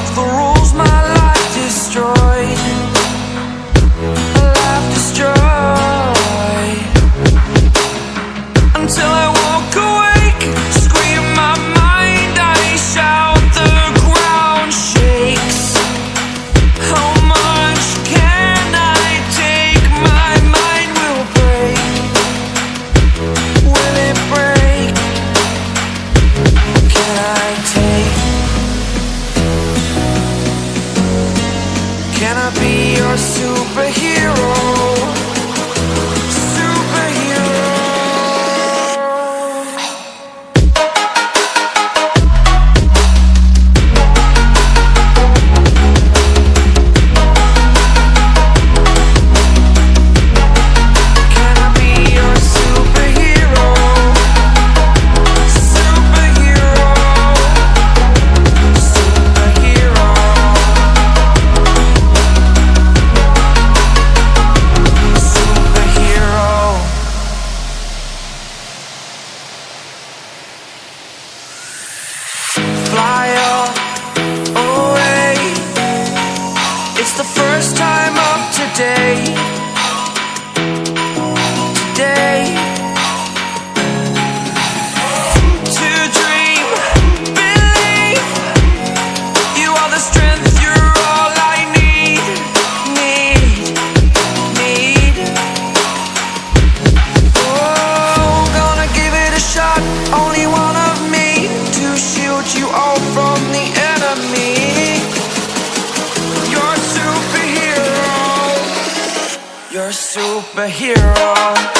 broke the rules, my life destroyed. be your superhero. superhero.